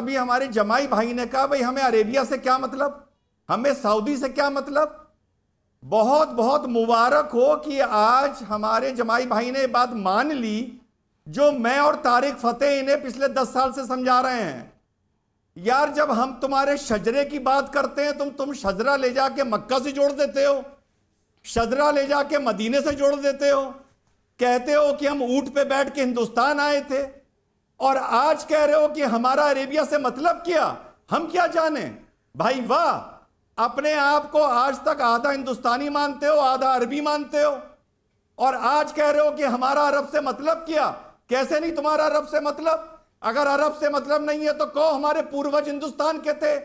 अभी हमारे जमाई भाई ने कहा, भाई, हमें अरेबिया से क्या मतलब? हमें सऊदी से क्या मतलब? बहुत बहुत मुबारक हो कि आज हमारे जमाई भाई ने बात मान ली, जो मैं और तारिक फतेह इन्हें पिछले दस साल से समझा रहे हैं। यार, जब हम तुम्हारे शजरे की बात करते हैं, तुम तुम शजरा ले जाके मक्का से जोड़ देते हो, शजरा ले जाके मदीने से जोड़ देते हो, कहते हो कि हम ऊँट पे बैठ के हिंदुस्तान आए थे। और आज कह रहे हो कि हमारा अरेबिया से मतलब क्या? हम क्या जाने? भाई वाह, अपने आप को आज तक आधा हिंदुस्तानी मानते हो, आधा अरबी मानते हो। और आज कह रहे हो कि हमारा अरब से मतलब क्या? कैसे नहीं तुम्हारा अरब से मतलब? अगर अरब से मतलब नहीं है तो कहो हमारे पूर्वज हिंदुस्तान के थे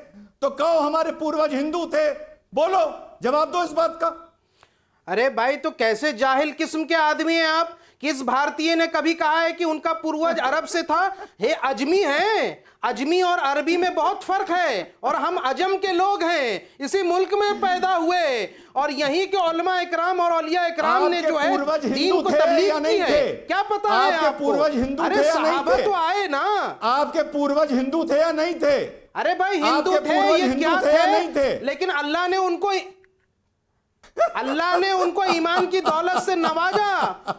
तो कहो हमारे पूर्वज हिंदू थे। बोलो, जवाब दो इस बात का। अरे भाई तो कैसे जाहिल किस्म के आदमी हैं आप? किस भारतीय ने कभी कहा है कि उनका पूर्वज अरब से था? हे अजमी हैं। अजमी और अरबी में बहुत फ़र्क है और हम अजम के लोग हैं। इसी मुल्क में पैदा हुए। और यहीं के उलमा इकराम और औलिया इकराम ने जो है दीन को तबलीग की है? क्या पता है आपके आपको? पूर्वज हिंदू अरे थे या नहीं थे? तो आए ना। आपके पूर्वज हिंदू थे या नहीं थे? अरे भाई हिंदू आपके थे ये क्या थे थे? नहीं थे? लेकिन अल्लाह ने उनको अल्लाह ने उनको ईमान की दौलत से नवाजा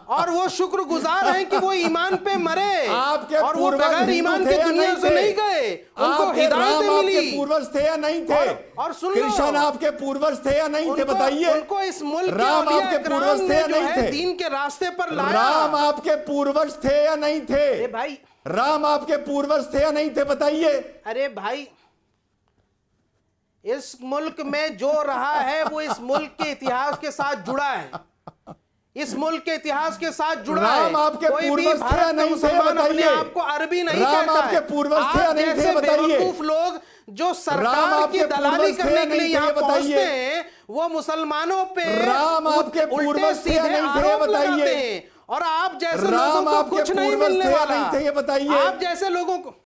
और वो शुक्रगुजार हैं कि वो ईमान पे मरे आपके और वो पूर्वज बगैर ईमान थे की या दुनिया नहीं से थे? नहीं गए उनको हिदायतें मिली। पूर्वज थे या नहीं थे? और- और सुन लो। कृष्ण आपके पूर्वज थे या नहीं थे बताइए। उनको इस मुल्क के राम आपके पूर्वज थे या नहीं थे? दीन के रास्ते पर लाया। राम आपके पूर्वज थे या नहीं थे? भाई। राम आपके पूर्वज थे या नहीं थे बताइए। अरे भाई इस मुल्क में जो रहा है वो इस मुल्क के इतिहास के साथ जुड़ा है इस मुल्क के इतिहास के साथ जुड़ा राम है आपके कोई भी भारत का मुसलमान अपने बताइए। आप को अरबी नहीं राम आपके पूर्वज थे या आप नहीं थे जैसे बताइए। बेवकूफ़ लोग जो सरकार की दलाली करने के लिए यहाँ। पहुँचते हैं वो मुसलमानों पे राम आपके पूर्वज थे या सीधे नहीं थे आरोप बताइए। और आप जैसे लोगों को कुछ नहीं मिलने वाला। आप जैसे लोगों को